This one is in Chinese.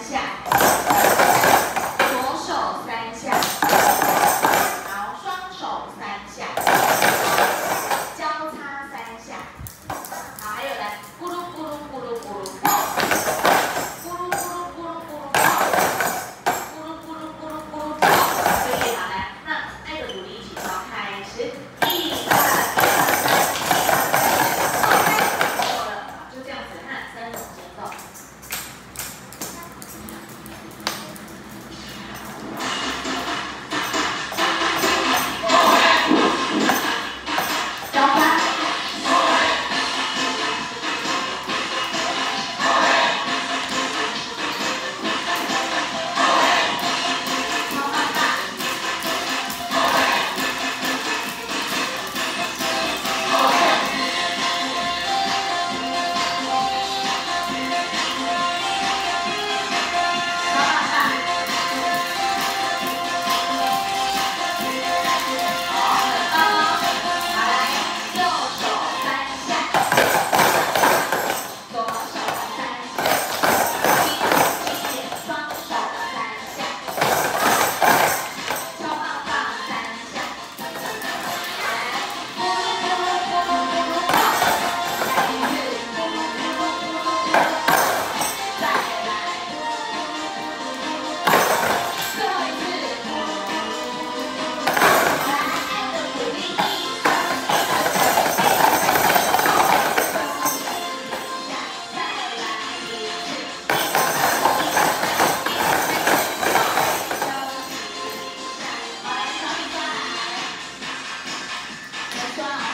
下，左手三下，好，双手三下，交叉三下，好，还有来，咕噜咕噜咕噜咕噜，咕噜咕噜咕噜咕噜，咕噜咕噜咕噜咕噜，可以，好来，那挨着主力一起，好，开始。 자